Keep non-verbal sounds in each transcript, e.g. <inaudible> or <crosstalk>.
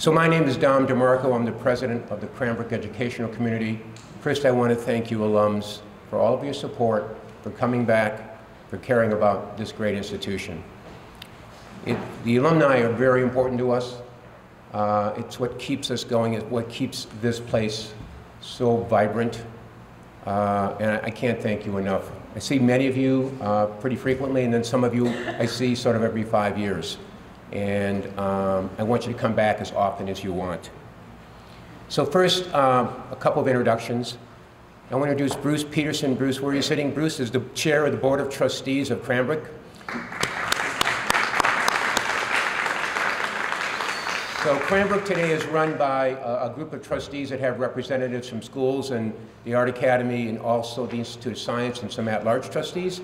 So my name is Dom DiMarco. I'm the president of the Cranbrook Educational Community. First, I want to thank you alums for all of your support, for coming back, for caring about this great institution. It, the alumni are very important to us. Uh, it's what keeps us going. It's what keeps this place so vibrant. Uh, and I, I, can't thank you enough. I see many of you uh, pretty frequently, and then some of you I see sort of every five years and um, I want you to come back as often as you want. So first, um, a couple of introductions. I want to introduce Bruce Peterson. Bruce, where are you sitting? Bruce is the chair of the Board of Trustees of Cranbrook. So Cranbrook today is run by a, a, group of trustees that have representatives from schools and the Art Academy and also the Institute of Science and some at-large trustees.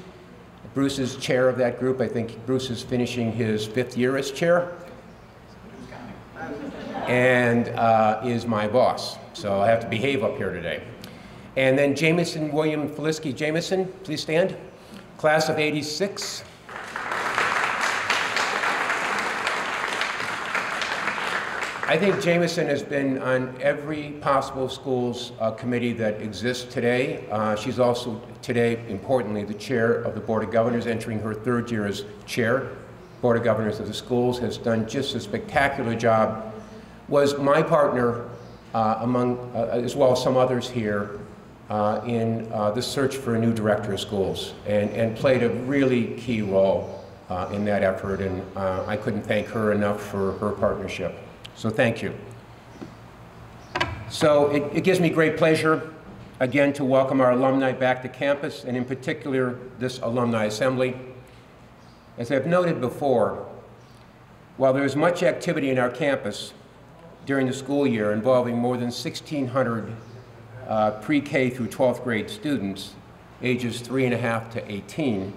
Bruce is chair of that group. I think Bruce is finishing his fifth year as chair. And uh, is my boss. So I have to behave up here today. And then Jameson William Felisky. Jameson, please stand. Class of 86. I think Jameson has been on every possible schools uh, committee that exists today. Uh, she's also today, importantly, the chair of the Board of Governors, entering her third year as chair. Board of Governors of the schools has done just a spectacular job. Was my partner, uh, among uh, as well as some others here, uh, in uh, the search for a new director of schools, and, and played a really key role in that effort. And I couldn't thank her enough for her partnership. So thank you. So it, it, gives me great pleasure, again, to welcome our alumni back to campus, and in particular, this Alumni Assembly. As I've noted before, while there is much activity in our campus during the school year involving more than 1,600 uh, pre-K through 12th grade students, ages three and a half to 18,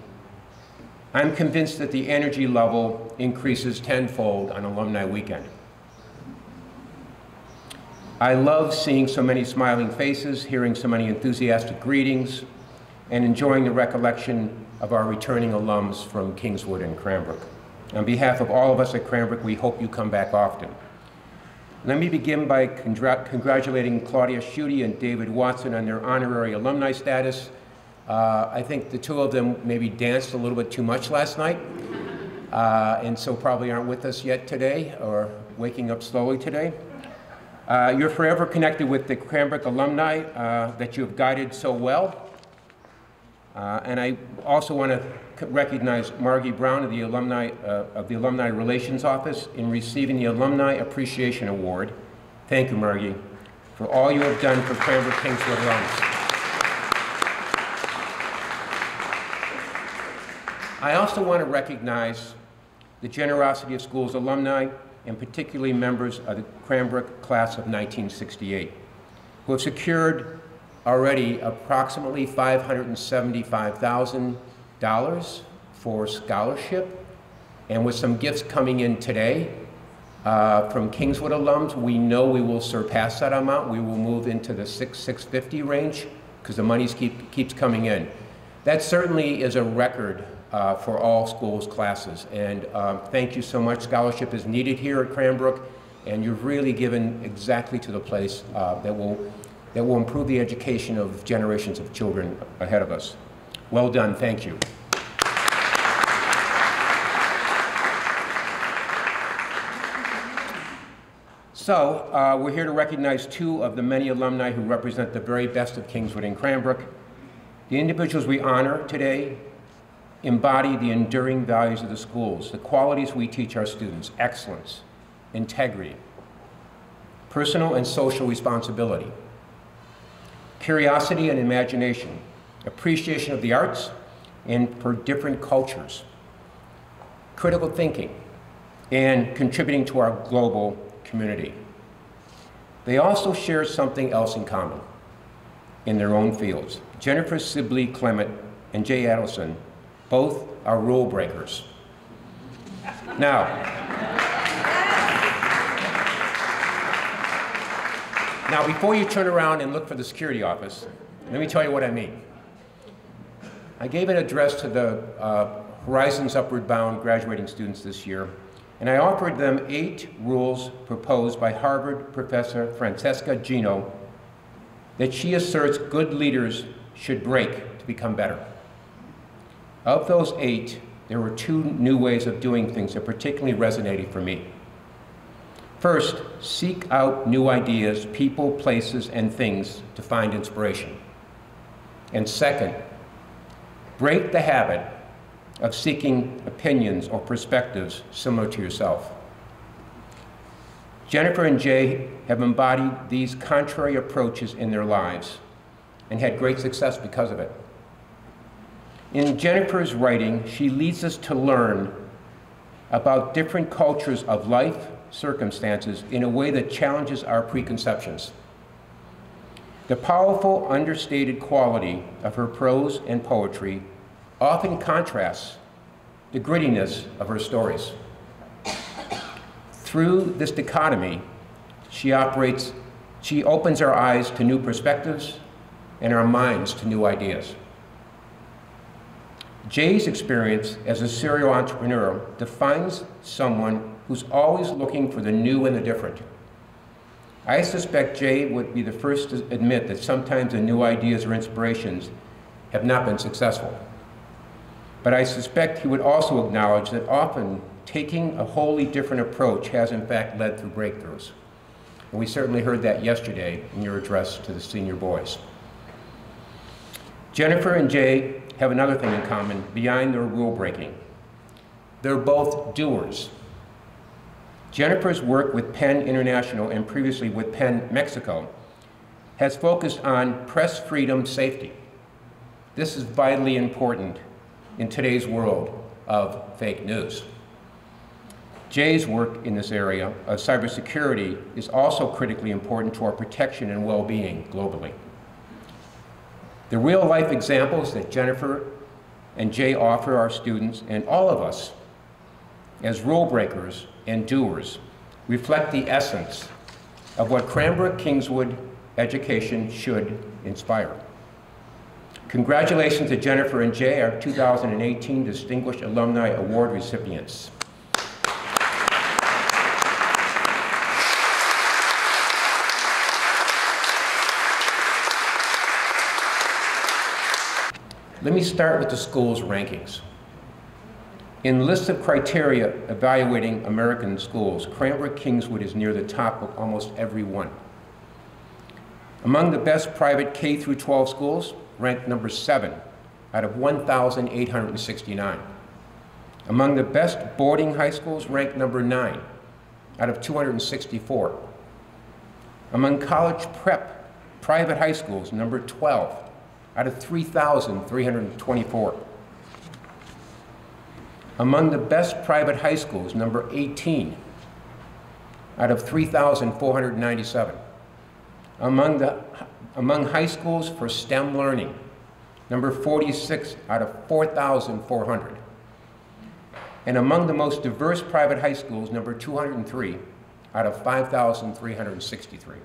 I'm convinced that the energy level increases tenfold on Alumni Weekend. I love seeing so many smiling faces, hearing so many enthusiastic greetings, and enjoying the recollection of our returning alums from Kingswood and Cranbrook. On behalf of all of us at Cranbrook, we hope you come back often. Let me begin by congr congratulating Claudia Schutte and David Watson on their honorary alumni status. Uh, I think the two of them maybe danced a little bit too much last night, uh, and so probably aren't with us yet today, or waking up slowly today. Uh, you're forever connected with the Cranbrook alumni uh, that you have guided so well. Uh, and I also want to recognize Margie Brown of the, alumni, uh, of the Alumni Relations Office in receiving the Alumni Appreciation Award. Thank you, Margie, for all you have done for Cranbrook Kingswood alums. I also want to recognize the generosity of schools alumni and particularly members of the Cranbrook class of 1968, who have secured already approximately $575,000 for scholarship. And with some gifts coming in today uh, from Kingswood alums, we know we will surpass that amount. We will move into the six, 650 range because the money keep, keeps coming in. That certainly is a record uh, for all schools classes. And um, thank you so much. Scholarship is needed here at Cranbrook, and you've really given exactly to the place uh, that, will, that will improve the education of generations of children ahead of us. Well done. Thank you. So, uh, we're here to recognize two of the many alumni who represent the very best of Kingswood and Cranbrook. The individuals we honor today embody the enduring values of the schools, the qualities we teach our students, excellence, integrity, personal and social responsibility, curiosity and imagination, appreciation of the arts and for different cultures, critical thinking, and contributing to our global community. They also share something else in common in their own fields. Jennifer Sibley Clement and Jay Adelson both are rule breakers. Now, now before you turn around and look for the security office, let me tell you what I mean. I gave an address to the uh, Horizons Upward Bound graduating students this year, and I offered them eight rules proposed by Harvard professor Francesca Gino that she asserts good leaders should break to become better. Of those eight, there were two new ways of doing things that particularly resonated for me. First, seek out new ideas, people, places, and things to find inspiration. And second, break the habit of seeking opinions or perspectives similar to yourself. Jennifer and Jay have embodied these contrary approaches in their lives and had great success because of it. In Jennifer's writing, she leads us to learn about different cultures of life, circumstances, in a way that challenges our preconceptions. The powerful, understated quality of her prose and poetry often contrasts the grittiness of her stories. Through this dichotomy, she operates, she opens our eyes to new perspectives and our minds to new ideas. Jay's experience as a serial entrepreneur defines someone who's always looking for the new and the different. I suspect Jay would be the first to admit that sometimes the new ideas or inspirations have not been successful. But I suspect he would also acknowledge that often taking a wholly different approach has in fact led to breakthroughs. And we certainly heard that yesterday in your address to the senior boys. Jennifer and Jay have another thing in common beyond their rule breaking. They're both doers. Jennifer's work with PEN International and previously with PEN Mexico has focused on press freedom safety. This is vitally important in today's world of fake news. Jay's work in this area of cybersecurity is also critically important to our protection and well-being globally. The real-life examples that Jennifer and Jay offer our students and all of us as rule breakers and doers reflect the essence of what Cranbrook Kingswood education should inspire. Congratulations to Jennifer and Jay, our 2018 Distinguished Alumni Award recipients. Let me start with the school's rankings. In lists of criteria evaluating American schools, Cranbrook Kingswood is near the top of almost every one. Among the best private K through 12 schools, ranked number seven out of 1,869. Among the best boarding high schools, ranked number nine out of 264. Among college prep private high schools, number 12 out of 3,324. Among the best private high schools, number 18 out of 3,497. Among, the, among high schools for STEM learning, number 46 out of 4,400. And among the most diverse private high schools, number 203 out of 5,363.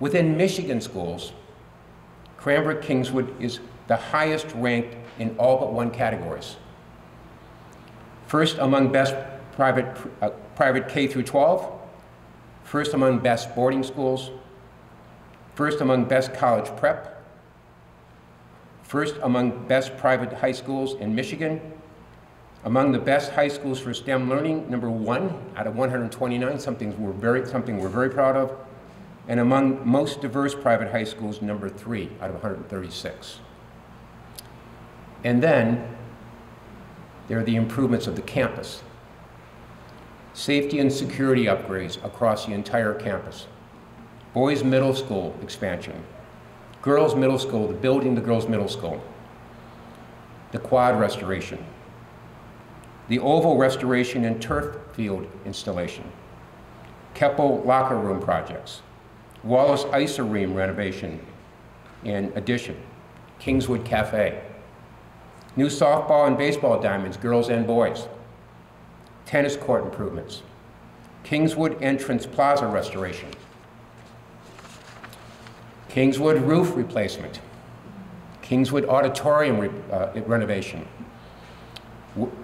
Within Michigan schools, Cranbrook Kingswood is the highest ranked in all but one categories. First among best private, uh, private K through 12, first among best boarding schools, first among best college prep, first among best private high schools in Michigan, among the best high schools for STEM learning, number one out of 129, something we're very, something we're very proud of, and among most diverse private high schools, number three out of 136. And then there are the improvements of the campus. Safety and security upgrades across the entire campus. Boys Middle School expansion. Girls Middle School, the building the girls middle school. The quad restoration. The oval restoration and turf field installation. Keppel locker room projects. Wallace Arena renovation and addition. Kingswood Cafe. New softball and baseball diamonds, girls and boys. Tennis court improvements. Kingswood Entrance Plaza restoration. Kingswood roof replacement. Kingswood Auditorium re uh, renovation,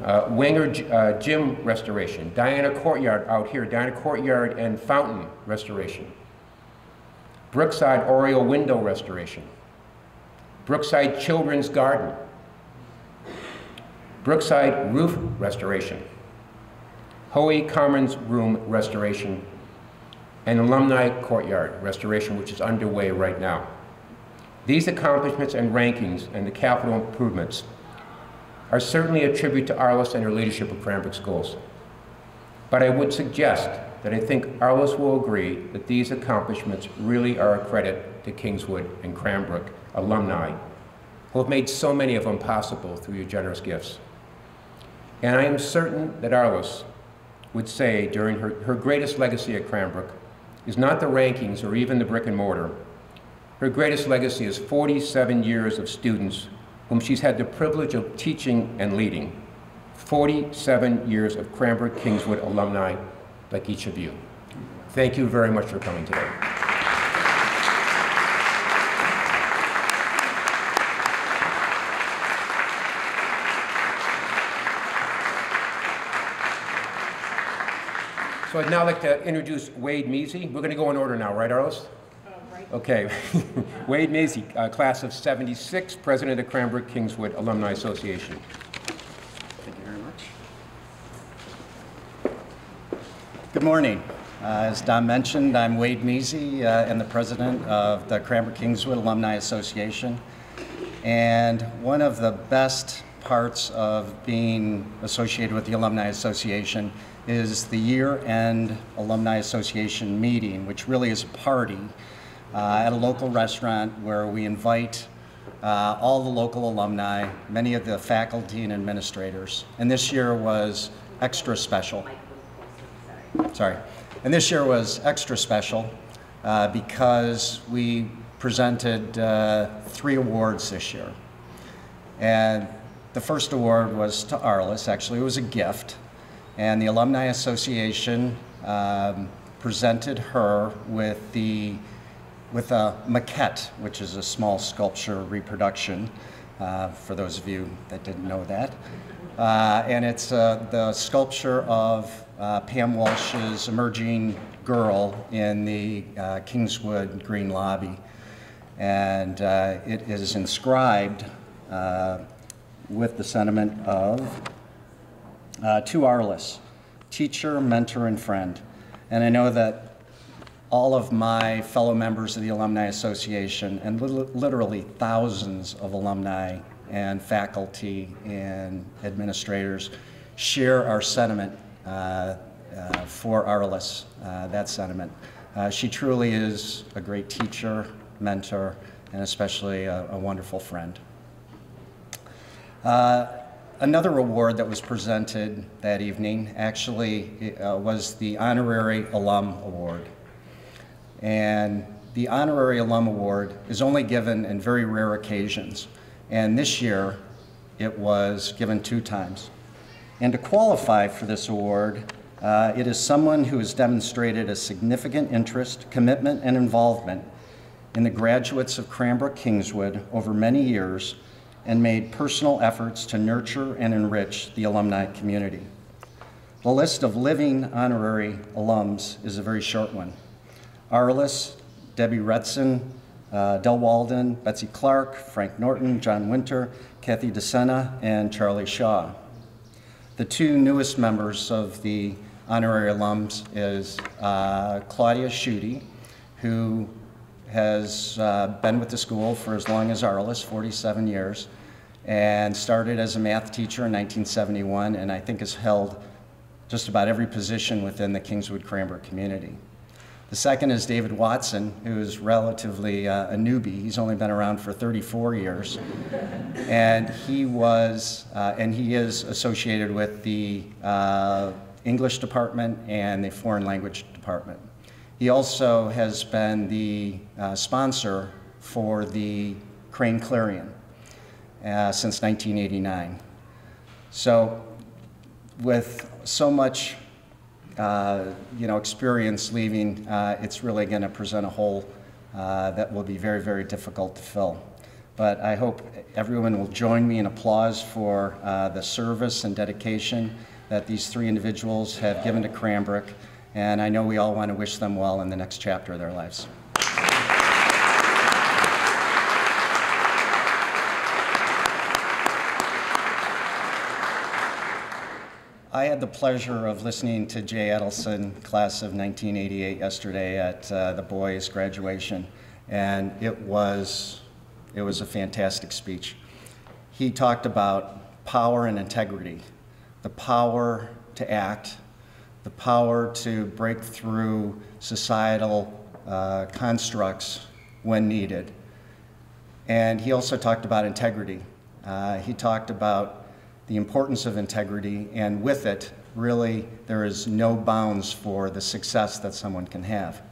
uh, Winger uh, Gym restoration, Diana Courtyard out here, Diana Courtyard and Fountain restoration, Brookside Oriel window restoration, Brookside Children's Garden, Brookside roof restoration, Hoey Commons room restoration, and Alumni Courtyard restoration, which is underway right now. These accomplishments and rankings and the capital improvements are certainly a tribute to Arlyce and her leadership of Cranbrook Schools. But I would suggest that I think Arlyce will agree that these accomplishments really are a credit to Kingswood and Cranbrook alumni who have made so many of them possible through your generous gifts. And I am certain that Arlyce would say during her, her greatest legacy at Cranbrook is not the rankings or even the brick and mortar. Her greatest legacy is 47 years of students whom she's had the privilege of teaching and leading. 47 years of Cranbrook Kingswood alumni like each of you. Thank you very much for coming today. So I'd now like to introduce Wade Mezey. We're going to go in order now, right, Arlyce? Right. Okay. <laughs> Wade Mezey, uh, class of 76, president of Cranbrook Kingswood Alumni Association. Thank you very much. Good morning. Uh, as Don mentioned, I'm Wade Mezey uh, and the president of the Cranbrook Kingswood Alumni Association. And one of the best parts of being associated with the Alumni Association is the year-end Alumni Association meeting, which really is a party uh, at a local restaurant where we invite uh, all the local alumni, many of the faculty and administrators. And this year was extra special. Sorry. And this year was extra special uh, because we presented uh, three awards this year. And the first award was to Arlyce, actually, it was a gift and the Alumni Association um, presented her with the with a maquette, which is a small sculpture reproduction, uh, for those of you that didn't know that. Uh, and it's uh, the sculpture of uh, Pam Walsh's emerging girl in the uh, Kingswood Green Lobby. And uh, it is inscribed with the sentiment of uh, to Arlyce, teacher, mentor, and friend. And I know that all of my fellow members of the Alumni Association and li literally thousands of alumni and faculty and administrators share our sentiment uh, uh, for Arlyce, uh, that sentiment. Uh, she truly is a great teacher, mentor, and especially a, a wonderful friend. Uh, Another award that was presented that evening actually was the Honorary Alum Award. And the Honorary Alum Award is only given in very rare occasions. And this year, it was given two times. And to qualify for this award, uh, it is someone who has demonstrated a significant interest, commitment, and involvement in the graduates of Cranbrook Kingswood over many years and made personal efforts to nurture and enrich the alumni community. The list of living honorary alums is a very short one. Arlyce, Debbie Retson, uh, Del Walden, Betsy Clark, Frank Norton, John Winter, Kathy DeSena, and Charlie Shaw. The two newest members of the honorary alums is uh, Claudia Schutte, who has uh, been with the school for as long as Arlyce, 47 years, and started as a math teacher in 1971, and I think has held just about every position within the Kingswood Cranbrook community. The second is David Watson, who is relatively uh, a newbie. He's only been around for 34 years. and he was, uh, and he is associated with the uh, English department and the foreign language department. He also has been the uh, sponsor for the Crane Clarion uh, since 1989. So with so much you know, experience leaving, uh, it's really going to present a hole uh, that will be very, very difficult to fill. but I hope everyone will join me in applause for uh, the service and dedication that these three individuals have given to Cranbrook, and I know we all want to wish them well in the next chapter of their lives. I had the pleasure of listening to Jay Adelson, class of 1988, yesterday at uh, the boys' graduation, and it was, it was a fantastic speech. He talked about power and integrity, the power to act, the power to break through societal uh, constructs when needed. And he also talked about integrity. Uh, he talked about the importance of integrity, and with it, really, there is no bounds for the success that someone can have.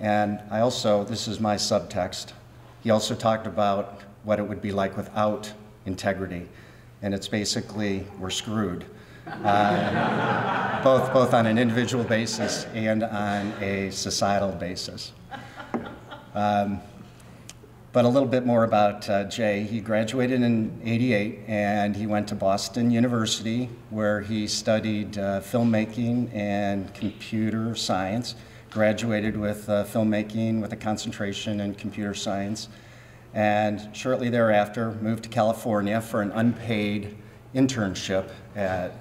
And I also, this is my subtext, he also talked about what it would be like without integrity. And it's basically, we're screwed. Uh, <laughs> both, both on an individual basis and on a societal basis. Um, but a little bit more about uh, Jay. He graduated in 88 and he went to Boston University where he studied uh, filmmaking and computer science. Graduated with uh, filmmaking with a concentration in computer science. And shortly thereafter moved to California for an unpaid internship at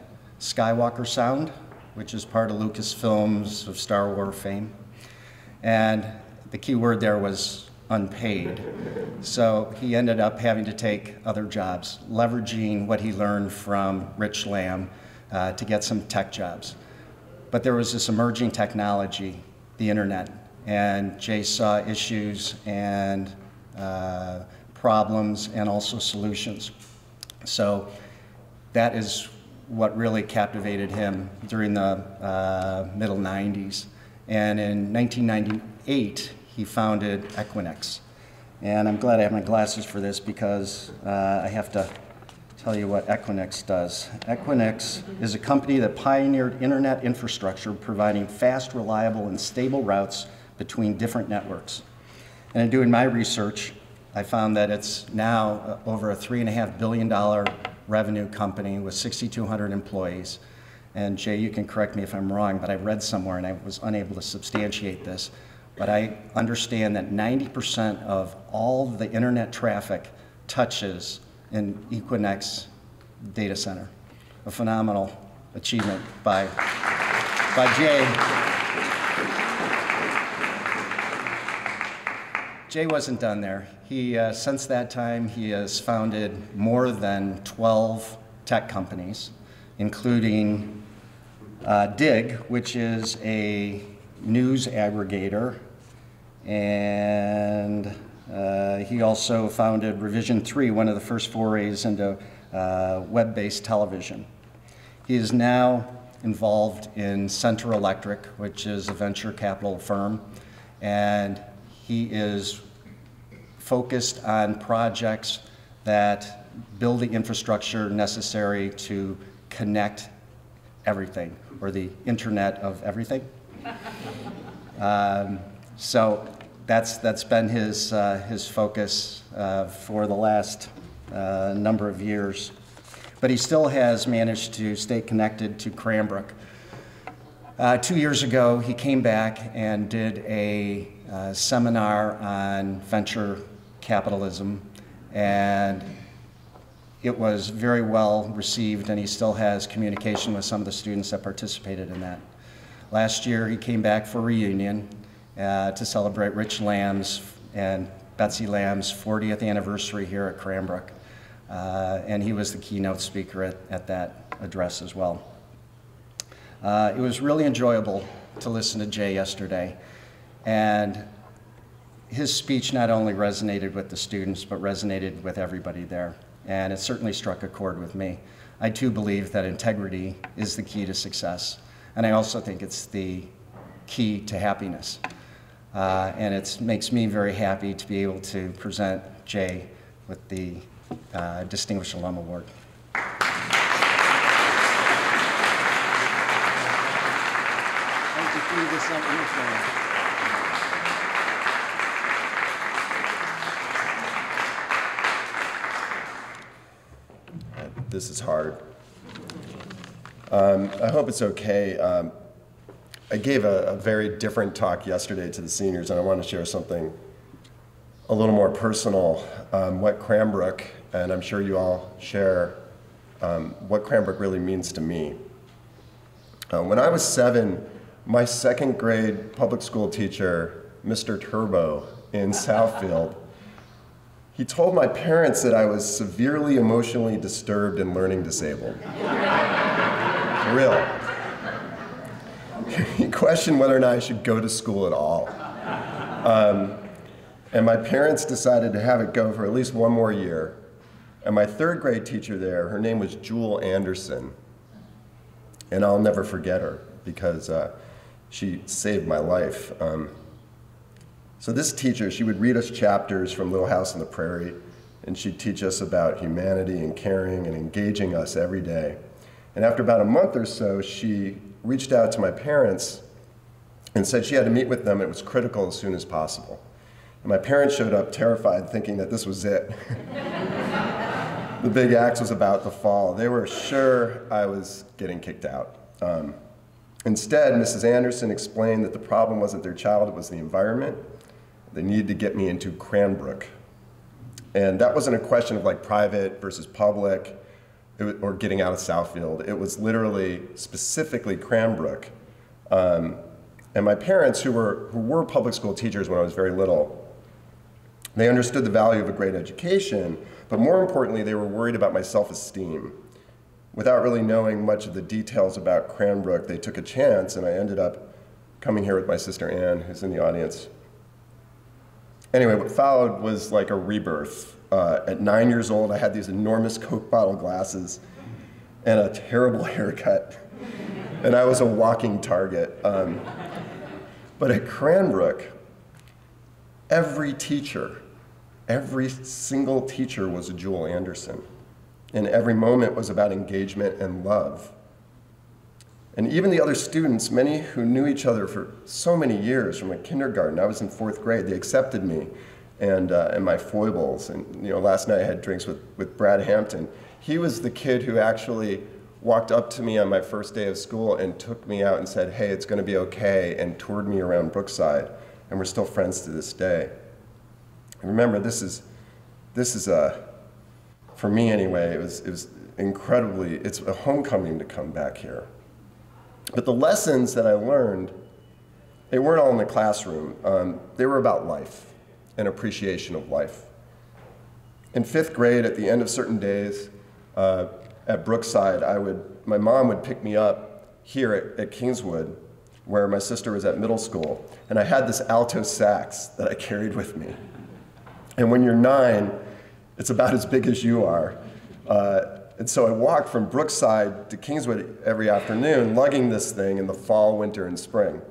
Skywalker Sound, which is part of Lucasfilms of Star Wars fame. And the key word there was unpaid. So he ended up having to take other jobs, leveraging what he learned from Rich Lamb uh, to get some tech jobs. But there was this emerging technology, the internet, and Jay saw issues and uh, problems and also solutions. So that is what really captivated him during the uh, middle 90s. And in 1998, he founded Equinix. And I'm glad I have my glasses for this because uh, I have to tell you what Equinix does. Equinix is a company that pioneered internet infrastructure providing fast, reliable, and stable routes between different networks. And in doing my research, I found that it's now uh, over a $3.5 billion revenue company with 6,200 employees. And Jay, you can correct me if I'm wrong, but I read somewhere and I was unable to substantiate this but I understand that 90% of all the internet traffic touches in Equinix data center. A phenomenal achievement by, by Jay. Jay wasn't done there. He, uh, since that time, he has founded more than 12 tech companies, including uh, Digg, which is a news aggregator, and uh, he also founded Revision 3, one of the first forays into uh, web-based television. He is now involved in Center Electric, which is a venture capital firm, and he is focused on projects that build the infrastructure necessary to connect everything, or the internet of everything. <laughs> Um, so that's, that's been his, uh, his focus uh, for the last uh, number of years. But he still has managed to stay connected to Cranbrook. Uh, two years ago, he came back and did a uh, seminar on venture capitalism, and it was very well received, and he still has communication with some of the students that participated in that. Last year, he came back for reunion uh, to celebrate Rich Lamb's and Betsy Lamb's 40th anniversary here at Cranbrook. Uh, and he was the keynote speaker at, at that address as well. Uh, it was really enjoyable to listen to Jay yesterday. And his speech not only resonated with the students, but resonated with everybody there. And it certainly struck a chord with me. I too believe that integrity is the key to success. And I also think it's the key to happiness. Uh, and it makes me very happy to be able to present Jay with the uh, Distinguished Alum Award. Uh, this is hard. Um, I hope it's okay. Um, I gave a, a, very different talk yesterday to the seniors, and I want to share something a little more personal. Um, what Cranbrook, and I'm sure you all share, um, what Cranbrook really means to me. Uh, when I was seven, my second grade public school teacher, Mr. Turbo in <laughs> Southfield, he told my parents that I was severely emotionally disturbed and learning disabled. For <laughs> real. He questioned whether or not I should go to school at all. Um, and my parents decided to have it go for at least one more year. And my third grade teacher there, her name was Jewel Anderson. And I'll never forget her because uh, she saved my life. Um, so this teacher, she would read us chapters from Little House on the Prairie, and she'd teach us about humanity and caring and engaging us every day. And after about a month or so, she reached out to my parents and said she had to meet with them. It was critical as soon as possible. And my parents showed up terrified, thinking that this was it. <laughs> the big axe was about to fall. They were sure I was getting kicked out. Um, instead, Mrs. Anderson explained that the problem wasn't their child, it was the environment. They needed to get me into Cranbrook. And that wasn't a question of like private versus public or getting out of Southfield. It was literally specifically Cranbrook. Um, and my parents, who were, who were public school teachers when I was very little, they understood the value of a great education, but more importantly, they were worried about my self-esteem. Without really knowing much of the details about Cranbrook, they took a chance, and I ended up coming here with my sister Anne, who's in the audience. Anyway, what followed was like a rebirth. Uh, at nine years old, I had these enormous Coke bottle glasses and a terrible <laughs> haircut, and I was a walking target. Um, but at Cranbrook, every teacher, every single teacher was a Jewel Anderson, and every moment was about engagement and love. And even the other students, many who knew each other for so many years from a kindergarten, I was in fourth grade, they accepted me and, uh, and my foibles. And you know, last night I had drinks with, with Brad Hampton. He was the kid who actually walked up to me on my first day of school and took me out and said, hey, it's gonna be okay, and toured me around Brookside. And we're still friends to this day. And remember, this is, this is a, for me anyway, it was, it was incredibly, it's a homecoming to come back here. But the lessons that I learned, they weren't all in the classroom. Um, they were about life and appreciation of life. In fifth grade, at the end of certain days, uh, at Brookside, I would, my mom would pick me up here at, at Kingswood, where my sister was at middle school, and I had this alto sax that I carried with me. And when you're nine, it's about as big as you are. Uh, and so I walked from Brookside to Kingswood every afternoon, lugging this thing in the fall, winter, and spring.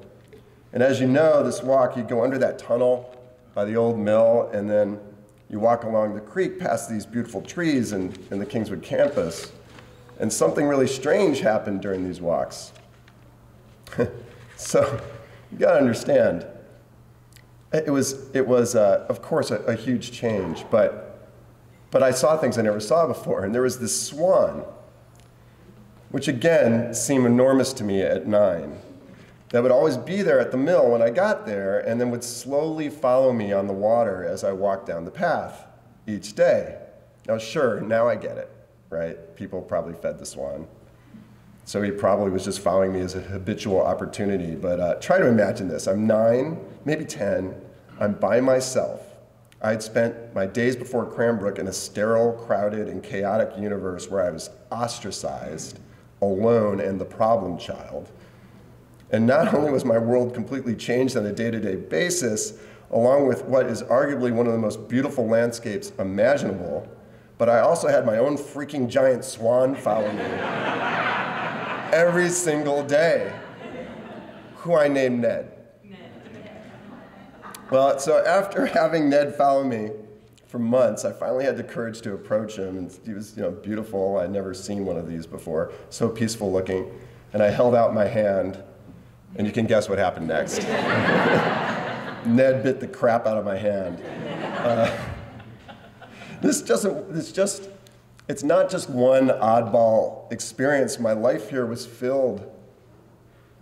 And as you know, this walk, you go under that tunnel by the old mill, and then you walk along the creek past these beautiful trees in, in the Kingswood campus. And something really strange happened during these walks. <laughs> so you gotta understand, it was, it was uh, of course, a, a huge change, but but I saw things I never saw before. And there was this swan, which again seemed enormous to me at nine, that would always be there at the mill when I got there and then would slowly follow me on the water as I walked down the path each day. Now, sure, now I get it, right? People probably fed the swan. So he probably was just following me as a habitual opportunity. But uh, try to imagine this. I'm nine, maybe 10. I'm by myself I had spent my days before Cranbrook in a sterile, crowded, and chaotic universe where I was ostracized, alone, and the problem child. And not only was my world completely changed on a day to day basis, along with what is arguably one of the most beautiful landscapes imaginable, but I also had my own freaking giant swan follow me <laughs> every single day, who I named Ned. Well, so after <laughs> having Ned follow me for months, I finally had the courage to approach him, and he was, you know, beautiful. I'd never seen one of these before, so peaceful looking. And I held out my hand, and you can guess what happened next. <laughs> Ned bit the crap out of my hand. Uh, this doesn't. it's just. it's not just one oddball experience. My life here was filled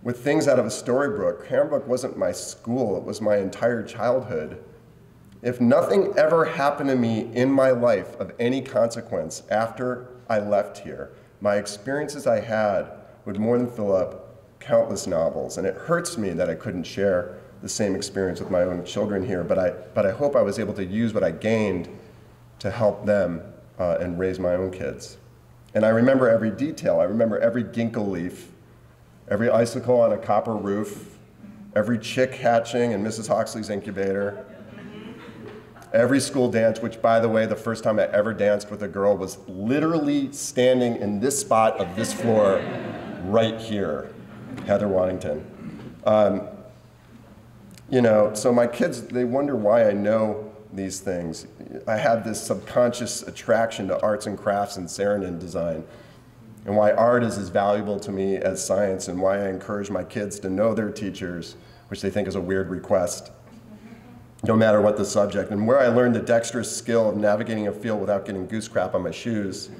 with things out of a storybook. Cranbrook wasn't my school, it was my entire childhood. If nothing ever happened to me in my life of any consequence after I left here, my experiences I had would more than fill up countless novels. And it hurts me that I couldn't share the same experience with my own children here, but I, but I hope I was able to use what I gained to help them uh, and raise my own kids. And I remember every detail. I remember every ginkgo leaf, every icicle on a copper roof, every chick hatching in Mrs. Hoxley's incubator, every school dance, which, by the way, the first time I ever danced with a girl was literally standing in this spot of this floor right here, Heather Waddington. Um, you know, so my kids, they wonder why I know these things. I have this subconscious attraction to arts and crafts and Saarinen design, and why art is as valuable to me as science, and why I encourage my kids to know their teachers, which they think is a weird request, no matter what the subject, and where I learned the dexterous skill of navigating a field without getting goose crap on my shoes,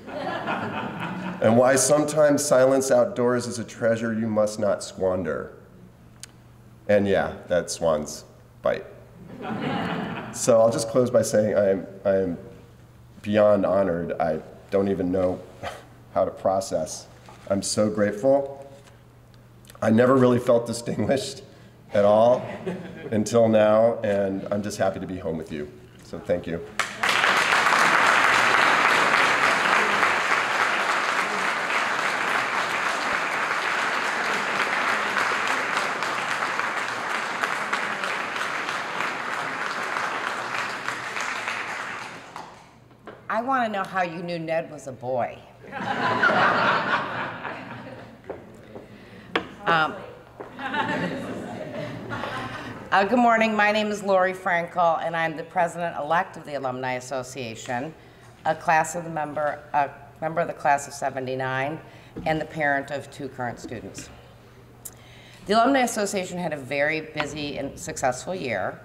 and why sometimes silence outdoors is a treasure you must not squander. And yeah, that swan's bite. <laughs> so I'll just close by saying I am, I am beyond honored. I don't even know <laughs> how to process. I'm so grateful. I never really felt distinguished at all until now, and I'm just happy to be home with you. So thank you. Want to know how you knew Ned was a boy. um, uh, good morning. My name is Laurie Frankel, and I'm the president-elect of the Alumni Association, a class of the member, a member of the class of 79, and the parent of two current students. The Alumni Association had a very busy and successful year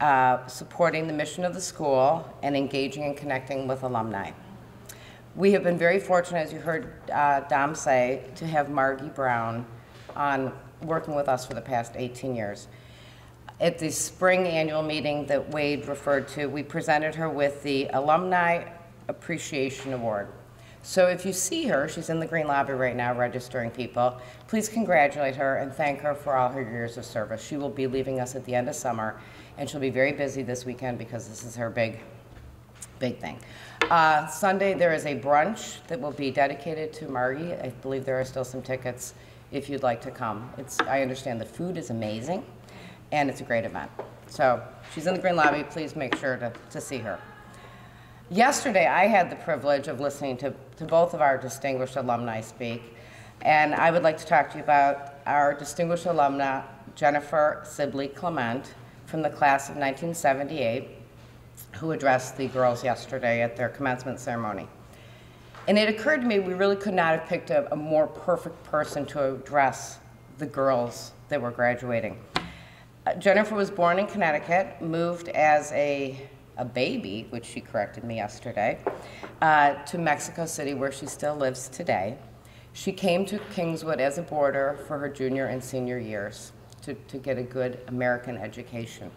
uh, supporting the mission of the school and engaging and connecting with alumni. We have been very fortunate, as you heard uh, Dom say, to have Margie Brown on working with us for the past 18 years. At the spring annual meeting that Wade referred to, we presented her with the Alumni Appreciation Award. So if you see her, she's in the green lobby right now registering people, please congratulate her and thank her for all her years of service. She will be leaving us at the end of summer and she'll be very busy this weekend because this is her big, big thing. Uh, Sunday, there is a brunch that will be dedicated to Margie. I believe there are still some tickets if you'd like to come. It's, I understand the food is amazing, and it's a great event. So she's in the green lobby. Please make sure to, to see her. Yesterday, I had the privilege of listening to, to both of our distinguished alumni speak, and I would like to talk to you about our distinguished alumna, Jennifer Sibley Clement, from the class of 1978 who addressed the girls yesterday at their commencement ceremony. And it occurred to me we really could not have picked a, a more perfect person to address the girls that were graduating. Uh, Jennifer was born in Connecticut, moved as a, a baby, which she corrected me yesterday, uh, to Mexico City, where she still lives today. She came to Kingswood as a boarder for her junior and senior years to, to get a good American education.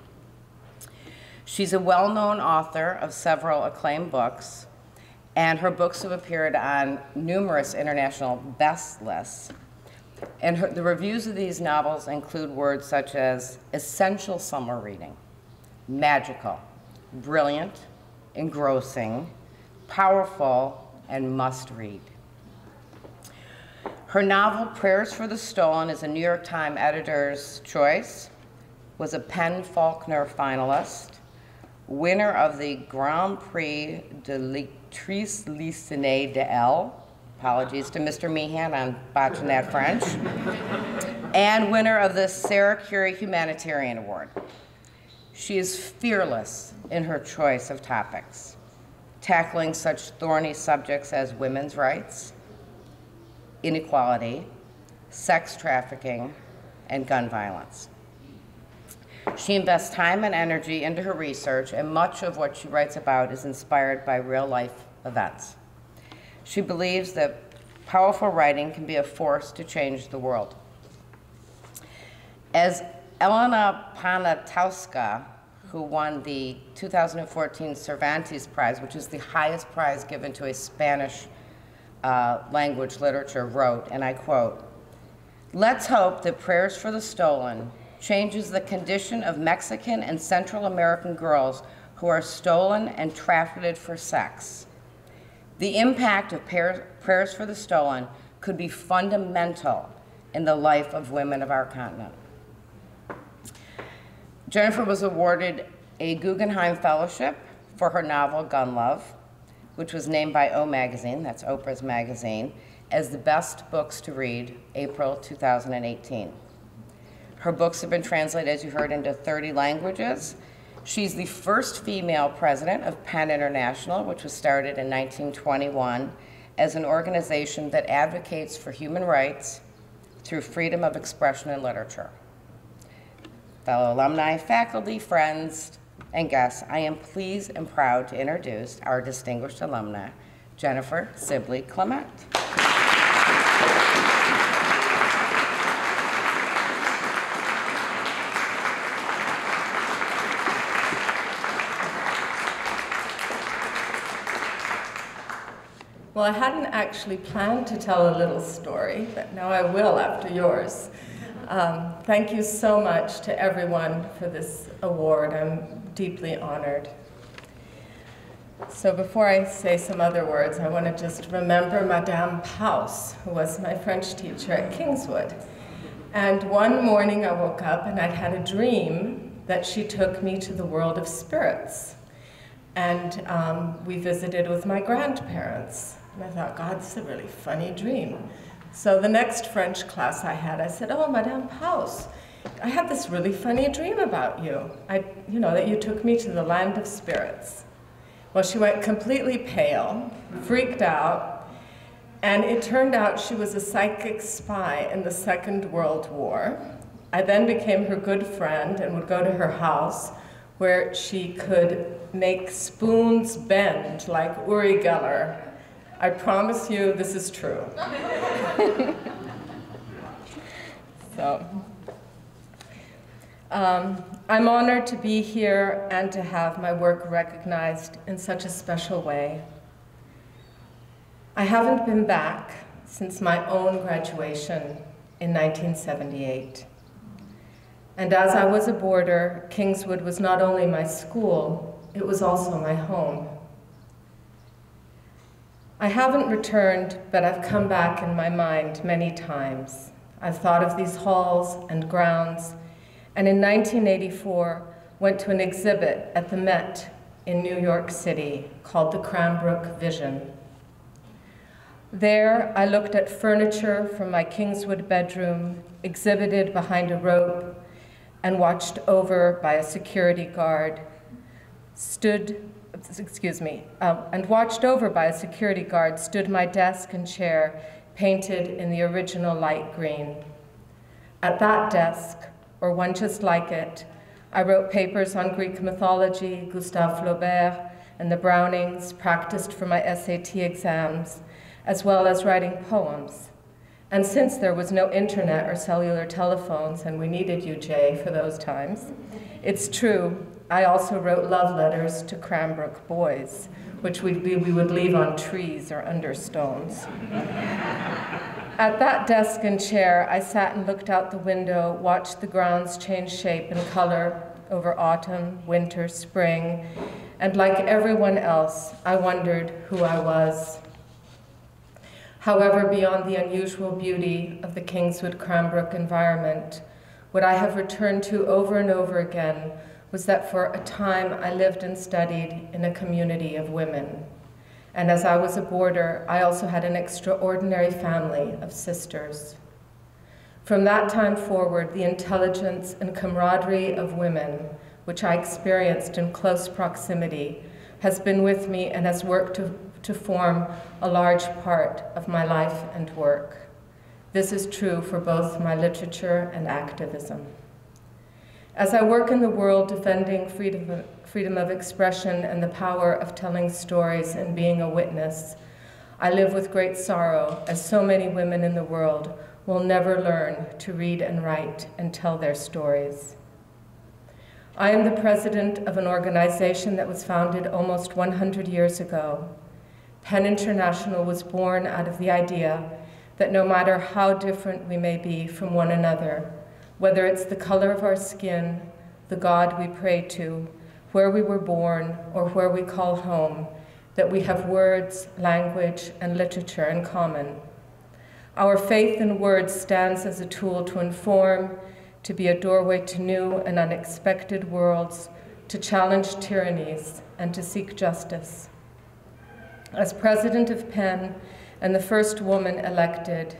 She's a well-known author of several acclaimed books, and her books have appeared on numerous international best lists. And her, the reviews of these novels include words such as essential summer reading, magical, brilliant, engrossing, powerful, and must read. Her novel, Prayers for the Stolen, is a New York Times editor's choice, was a PEN/Faulkner finalist, winner of the Grand Prix de Lectrice Lycée de L. Apologies to Mr. Meehan on botching that French. and winner of the Sara Curry Humanitarian Award. She is fearless in her choice of topics, tackling such thorny subjects as women's rights, inequality, sex trafficking, and gun violence. She invests time and energy into her research, and much of what she writes about is inspired by real life events. She believes that powerful writing can be a force to change the world. As Elena Poniatowska, who won the 2014 Cervantes Prize, which is the highest prize given to a Spanish uh, language literature, wrote, and I quote, Let's hope that Prayers for the Stolen changes the condition of Mexican and Central American girls who are stolen and trafficked for sex. The impact of Prayers for the Stolen could be fundamental in the life of women of our continent. Jennifer was awarded a Guggenheim Fellowship for her novel Gun Love, which was named by O Magazine, that's Oprah's magazine, as the best books to read, April 2018. Her books have been translated, as you heard, into 30 languages. She's the first female president of PEN International, which was started in 1921 as an organization that advocates for human rights through freedom of expression and literature fellow alumni, faculty, friends, and guests, I am pleased and proud to introduce our distinguished alumna, Jennifer Sibley Clement. Well, I hadn't actually planned to tell a little story, but now I will after yours. Um, thank you so much to everyone for this award. I'm deeply honored. So before I say some other words, I want to just remember Madame Paus, who was my French teacher at Kingswood. And one morning I woke up and I'd had a dream that she took me to the world of spirits. And um, we visited with my grandparents. And I thought, God, this is a really funny dream. So the next French class I had, I said, oh, Madame Paus, I had this really funny dream about you. I, you know, that you took me to the land of spirits. Well, she went completely pale, freaked out, and it turned out she was a psychic spy in the Second World War. I then became her good friend and would go to her house where she could make spoons bend like Uri Geller I promise you this is true. <laughs> so, um, I'm honored to be here and to have my work recognized in such a special way. I haven't been back since my own graduation in 1978. And as I was a boarder, Kingswood was not only my school, it was also my home. I haven't returned, but I've come back in my mind many times. I've thought of these halls and grounds, and in 1984 went to an exhibit at the Met in New York City called the Cranbrook Vision. There, I looked at furniture from my Kingswood bedroom, exhibited behind a rope, and watched over by a security guard, stood excuse me, um, and watched over by a security guard stood my desk and chair painted in the original light green. At that desk, or one just like it, I wrote papers on Greek mythology, Gustave Flaubert, and the Brownings, practiced for my SAT exams, as well as writing poems. And since there was no internet or cellular telephones, and we needed you, Jay, for those times, it's true, I also wrote love letters to Cranbrook boys, which we, we would leave on trees or under stones. <laughs> At that desk and chair, I sat and looked out the window, watched the grounds change shape and color over autumn, winter, spring, and like everyone else, I wondered who I was. However, beyond the unusual beauty of the Kingswood Cranbrook environment, what I have returned to over and over again was that for a time I lived and studied in a community of women. And as I was a boarder, I also had an extraordinary family of sisters. From that time forward, the intelligence and camaraderie of women, which I experienced in close proximity, has been with me and has worked to, to form a large part of my life and work. This is true for both my literature and activism. As I work in the world defending freedom freedom of expression and the power of telling stories and being a witness, I live with great sorrow, as so many women in the world will never learn to read and write and tell their stories. I am the president of an organization that was founded almost 100 years ago. PEN International was born out of the idea that no matter how different we may be from one another, whether it's the color of our skin, the God we pray to, where we were born, or where we call home, that we have words, language, and literature in common. Our faith in words stands as a tool to inform, to be a doorway to new and unexpected worlds, to challenge tyrannies, and to seek justice. As president of PEN and the first woman elected,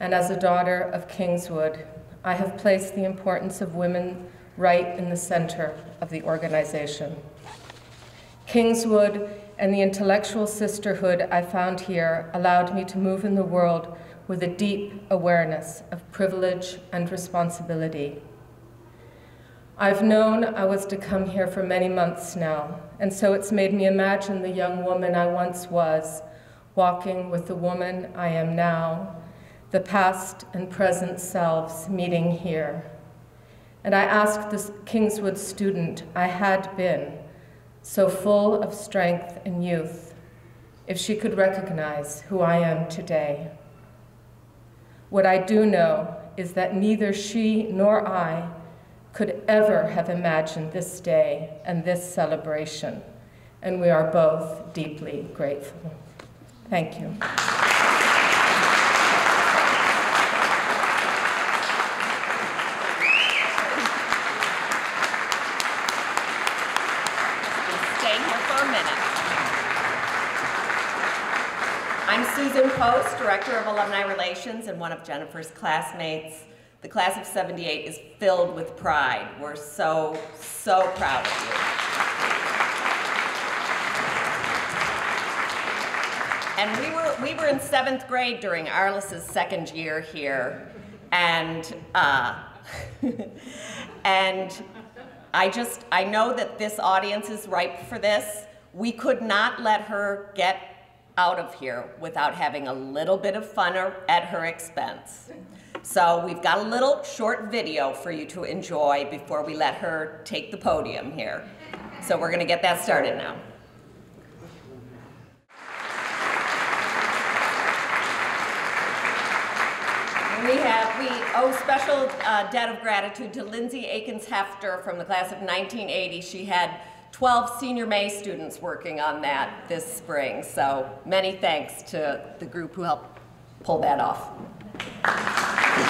and as a daughter of Kingswood, I have placed the importance of women right in the center of the organization. Kingswood and the intellectual sisterhood I found here allowed me to move in the world with a deep awareness of privilege and responsibility. I've known I was to come here for many months now, and so it's made me imagine the young woman I once was, walking with the woman I am now, the past and present selves meeting here. And I asked this Kingswood student I had been, so full of strength and youth, if she could recognize who I am today. What I do know is that neither she nor I could ever have imagined this day and this celebration, and we are both deeply grateful. Thank you. Stay here for a minute. I'm Susan Post, Director of Alumni Relations and one of Jennifer's classmates. The class of 78 is filled with pride. We're so, so proud of you. And we were, we were in seventh grade during Arlyce's second year here. And, uh, <laughs> and I just, I know that this audience is ripe for this. We could not let her get out of here without having a little bit of fun at her expense. So we've got a little short video for you to enjoy before we let her take the podium here. So we're gonna get that started now. We have, we owe special uh, debt of gratitude to Lindsay Akins Hefter from the class of 1980. She had 12 senior May students working on that this spring. So many thanks to the group who helped pull that off.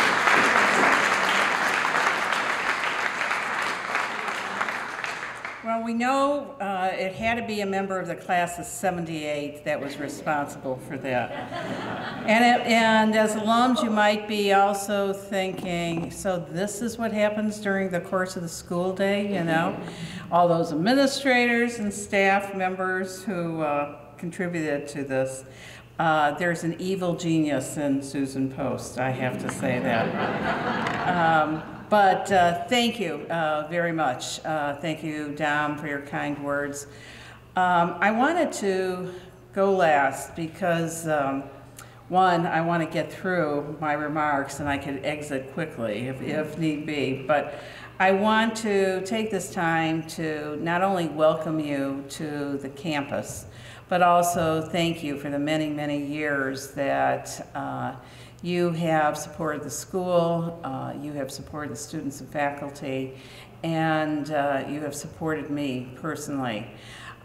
Well, we know uh, it had to be a member of the class of 78 that was responsible for that. And, it, and as alums, you might be also thinking, so this is what happens during the course of the school day, you know? All those administrators and staff members who uh, contributed to this. Uh, there's an evil genius in Susan Post, I have to say that. Um, but uh, thank you uh, very much. Uh, thank you, Dom, for your kind words. Um, I wanted to go last because, um, one, I want to get through my remarks and I can exit quickly if, if need be. But I want to take this time to not only welcome you to the campus, but also thank you for the many, many years that uh, you have supported the school, uh, you have supported the students and faculty, and uh, you have supported me personally.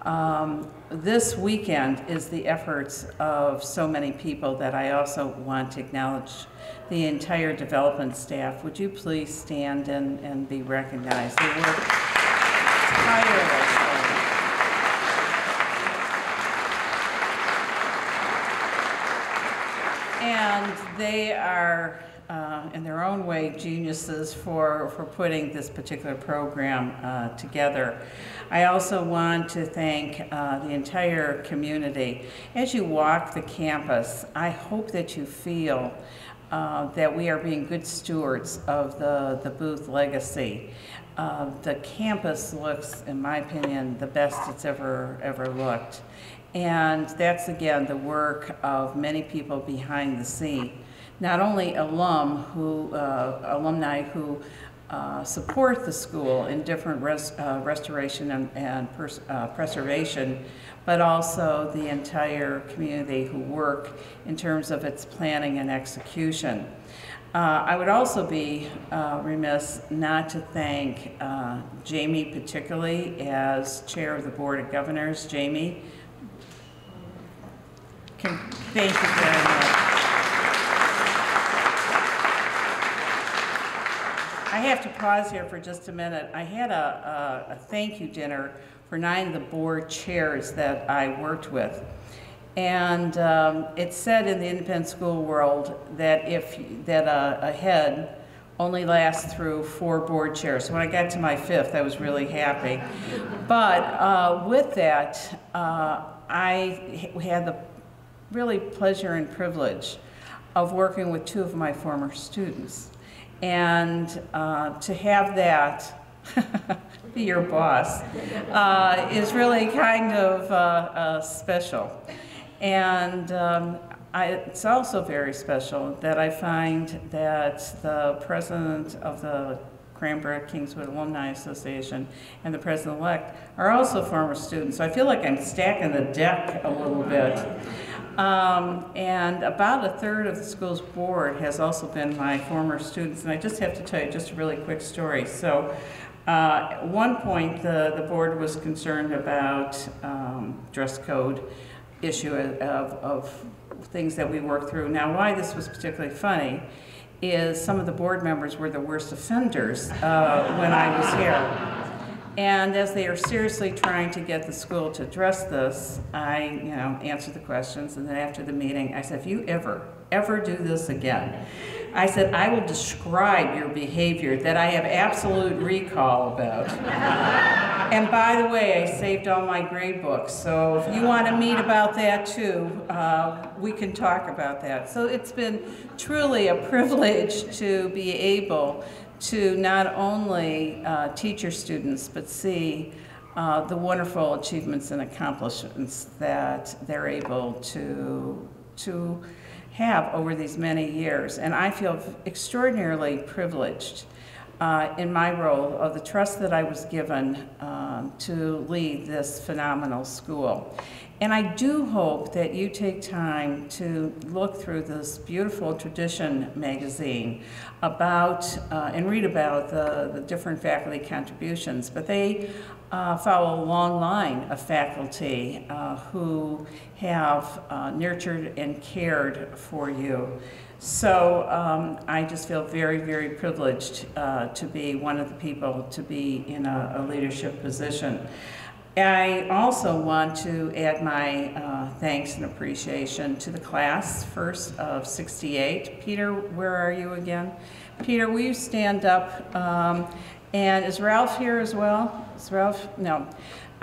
Um, this weekend is the efforts of so many people that I also want to acknowledge the entire development staff. Would you please stand and, and be recognized? They work tirelessly. And they are, uh, in their own way, geniuses for, for putting this particular program uh, together. I also want to thank uh, the entire community. As you walk the campus, I hope that you feel uh, that we are being good stewards of the, the Booth legacy. Uh, the campus looks, in my opinion, the best it's ever, ever looked. And that's, again, the work of many people behind the scene. Not only alum who, uh, alumni who uh, support the school in different res, uh, restoration and, and pers, uh, preservation, but also the entire community who work in terms of its planning and execution. Uh, I would also be uh, remiss not to thank Jamie particularly as chair of the Board of Governors. Jamie, can, thank you very much. I have to pause here for just a minute. I had a, a, a thank you dinner for nine of the board chairs that I worked with. And um, it said in the independent school world that if that a, a head only lasts through four board chairs. So when I got to my fifth, I was really happy. But uh, with that, uh, I had the really pleasure and privilege of working with two of my former students. And uh, to have that <laughs> be your boss uh, is really kind of uh, uh, special. And um, I, it's also very special that I find that the president of the Cranbrook Kingswood Alumni Association and the president-elect are also former students. So I feel like I'm stacking the deck a little bit. Um, and about a third of the school's board has also been my former students. And I just have to tell you just a really quick story. So uh, at one point, the, the board was concerned about um, dress code issue of, of things that we work through. Now, why this was particularly funny is some of the board members were the worst offenders uh, when I was here. And as they are seriously trying to get the school to address this, I, you know, answered the questions, and then after the meeting, I said, if you ever, ever do this again, I said, I will describe your behavior that I have absolute recall about. <laughs> and by the way, I saved all my grade books, so if you want to meet about that too, uh, we can talk about that. So it's been truly a <laughs> privilege to be able to not only uh, teach your students, but see uh, the wonderful achievements and accomplishments that they're able to, to have over these many years. And I feel extraordinarily privileged uh, in my role of the trust that I was given um, to lead this phenomenal school. And I do hope that you take time to look through this beautiful tradition magazine about uh, and read about the, the different faculty contributions. But they uh, follow a long line of faculty uh, who have uh, nurtured and cared for you. So um, I just feel very, very privileged uh, to be one of the people to be in a, a leadership position. I also want to add my uh, thanks and appreciation to the class, first of 68. Peter, where are you again? Peter, will you stand up? Um, and is Ralph here as well? Is Ralph? No.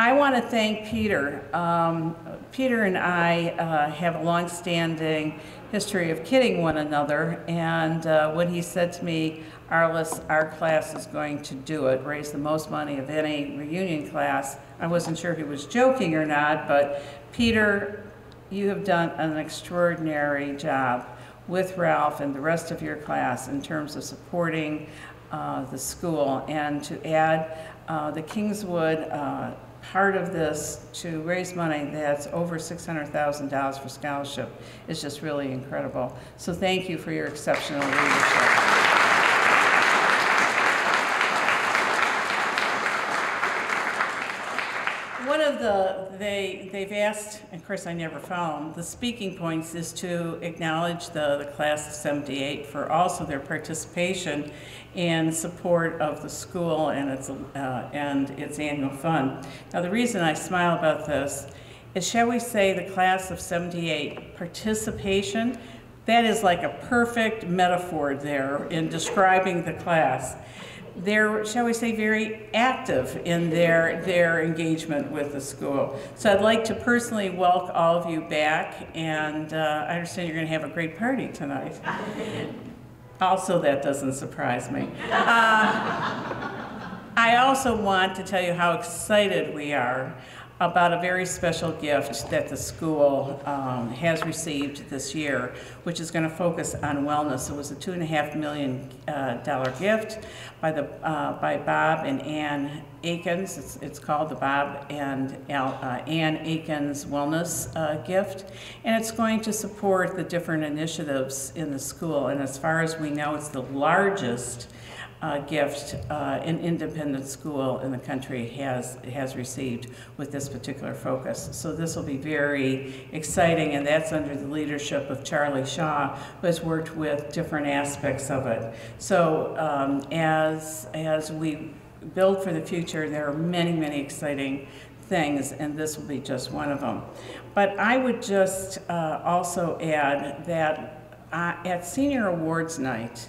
I want to thank Peter. Um, Peter and I uh, have a long-standing history of kidding one another, and uh, when he said to me, Arlyce, our class is going to do it, raise the most money of any reunion class, I wasn't sure if he was joking or not, but Peter, you have done an extraordinary job with Ralph and the rest of your class in terms of supporting uh, the school and to add uh, the Kingswood uh, part of this to raise money that's over $600,000 for scholarship is just really incredible. So thank you for your exceptional leadership. One of the, they, they've asked, and of course I never found, the speaking points is to acknowledge the, the class of 78 for also their participation in support of the school and its, uh, and its annual fund. Now the reason I smile about this is, shall we say, the class of 78 participation, that is like a perfect metaphor there in describing the class they're, shall we say, very active in their, their engagement with the school. So I'd like to personally welcome all of you back, and uh, I understand you're going to have a great party tonight. <laughs> Also, that doesn't surprise me. Uh, I also want to tell you how excited we are about a very special gift that the school um, has received this year, which is going to focus on wellness. It was a two and a half million uh, dollar gift by the uh, by Bob and Ann Akins. It's, it's called the Bob and uh, Ann Akins Wellness uh, Gift, and it's going to support the different initiatives in the school. And as far as we know, it's the largest uh, gift uh, an independent school in the country has has received with this particular focus. So this will be very exciting, and that's under the leadership of Charlie Shaw, who has worked with different aspects of it. So um, as as we build for the future, there are many many exciting things, and this will be just one of them. But I would just uh, also add that uh, at Senior Awards Night.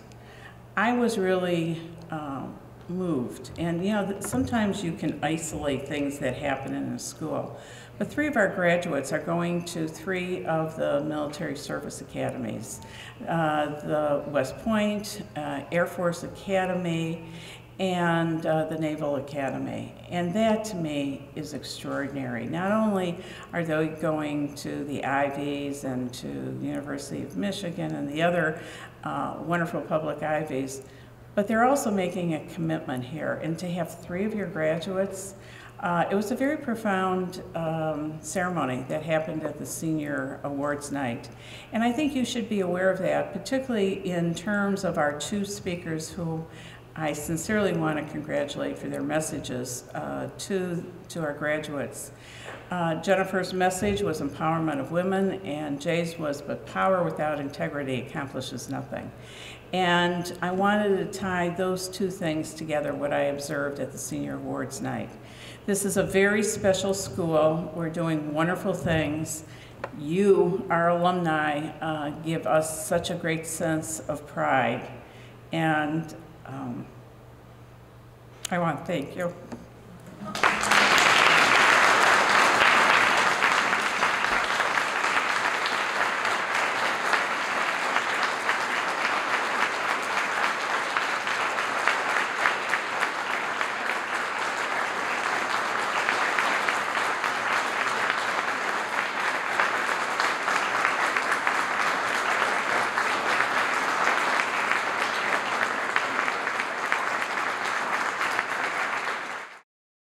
I was really um, moved. And you know, sometimes you can isolate things that happen in a school. But three of our graduates are going to three of the military service academies uh, the West Point, uh, Air Force Academy, and uh, the Naval Academy. And that to me is extraordinary. Not only are they going to the Ivies and to the University of Michigan and the other uh, wonderful public Ivies, but they're also making a commitment here. And to have three of your graduates, uh, it was a very profound um, ceremony that happened at the senior awards night. And I think you should be aware of that, particularly in terms of our two speakers who I sincerely want to congratulate for their messages uh, to, to our graduates. Uh, Jennifer's message was empowerment of women, and Jay's was, but power without integrity accomplishes nothing. And I wanted to tie those two things together, what I observed at the Senior Awards night. This is a very special school. We're doing wonderful things. You, our alumni, uh, give us such a great sense of pride. And um, I want to thank you.